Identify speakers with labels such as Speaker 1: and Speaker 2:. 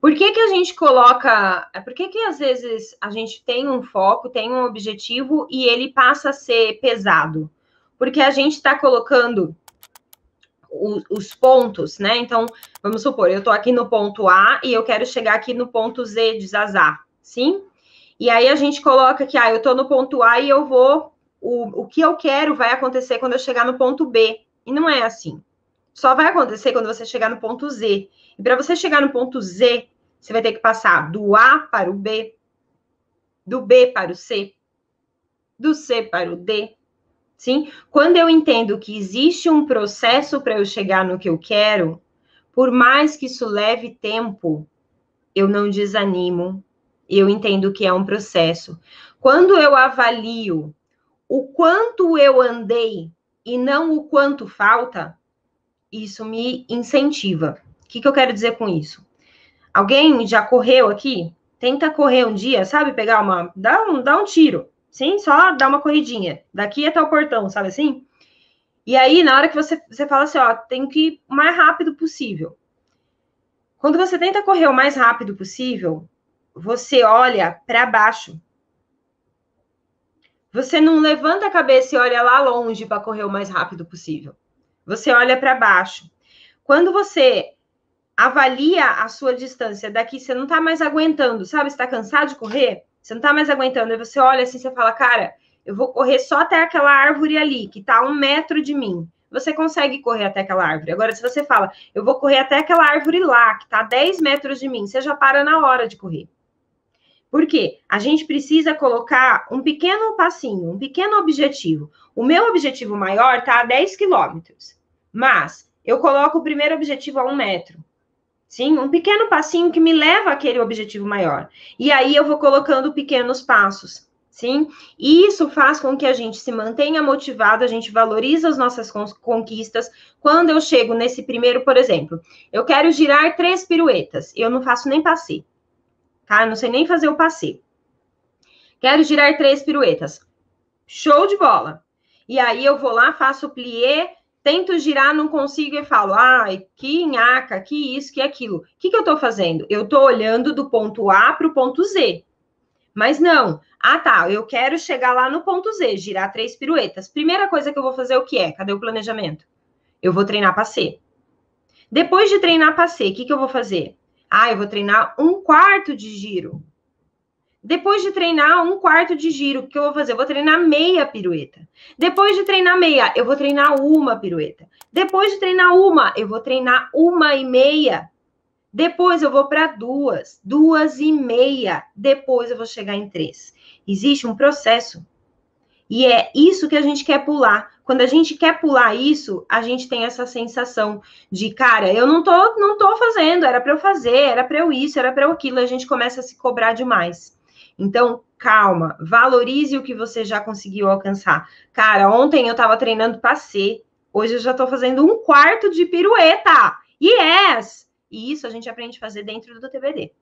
Speaker 1: Por que, que a gente coloca. Por que, que às vezes a gente tem um foco, tem um objetivo e ele passa a ser pesado? Porque a gente está colocando os, os, pontos, né? Então, vamos supor, eu estou aqui no ponto A e eu quero chegar aqui no ponto Z de sim? E aí a gente coloca que, ah, eu estou no ponto A e eu vou. O, o que eu quero vai acontecer quando eu chegar no ponto B. E não é assim. Só vai acontecer quando você chegar no ponto Z. E para você chegar no ponto Z, você vai ter que passar do A para o B, do B para o C, do C para o D. Sim? Quando eu entendo que existe um processo para eu chegar no que eu quero, por mais que isso leve tempo, eu não desanimo. Eu entendo que é um processo. Quando eu avalio o quanto eu andei e não o quanto falta, isso me incentiva. O que, que eu quero dizer com isso? Alguém já correu aqui? Tenta correr um dia, sabe? Pegar uma. Dá um, dá um tiro. Sim, só dá uma corridinha. Daqui até o portão, sabe assim? E aí, na hora que você, você fala assim, ó, tem que ir o mais rápido possível. Quando você tenta correr o mais rápido possível, você olha para baixo. Você não levanta a cabeça e olha lá longe para correr o mais rápido possível. Você olha para baixo. Quando você avalia a sua distância daqui, você não está mais aguentando, sabe? Você está cansado de correr? Você não está mais aguentando. Aí você olha assim, você fala, cara, eu vou correr só até aquela árvore ali, que está a um metro de mim. Você consegue correr até aquela árvore. Agora, se você fala, eu vou correr até aquela árvore lá, que está a 10 metros de mim, você já para na hora de correr. Por quê? A gente precisa colocar um pequeno passinho, um pequeno objetivo. O meu objetivo maior está a 10 quilômetros. Mas eu coloco o primeiro objetivo a um metro. Sim, um pequeno passinho que me leva àquele objetivo maior. E aí eu vou colocando pequenos passos. Sim, e isso faz com que a gente se mantenha motivado, a gente valoriza as nossas conquistas. Quando eu chego nesse primeiro, por exemplo, eu quero girar três piruetas, eu não faço nem passeio, tá? Eu não sei nem fazer o passeio. Quero girar três piruetas. Show de bola. E aí eu vou lá, faço o plié, tento girar, não consigo e falo, ai, que nhaca, que isso, que aquilo. O que, que eu estou fazendo? Eu estou olhando do ponto A para o ponto Z. Mas não. Ah, tá, eu quero chegar lá no ponto Z, girar três piruetas. Primeira coisa que eu vou fazer o que é? Cadê o planejamento? Eu vou treinar para C. Depois de treinar para C, o que, que eu vou fazer? Ah, eu vou treinar um quarto de giro. Depois de treinar um quarto de giro, o que eu vou fazer? Eu vou treinar meia pirueta. Depois de treinar meia, eu vou treinar uma pirueta. Depois de treinar uma, eu vou treinar uma e meia. Depois eu vou para duas, duas e meia. Depois eu vou chegar em três. Existe um processo. E é isso que a gente quer pular. Quando a gente quer pular isso, a gente tem essa sensação de, cara, eu não tô, não tô fazendo, era para eu fazer, era para eu isso, era para eu aquilo, a gente começa a se cobrar demais. Então, calma, valorize o que você já conseguiu alcançar. Cara, ontem eu estava treinando ser, hoje eu já estou fazendo um quarto de pirueta. Yes! E isso a gente aprende a fazer dentro do TBD.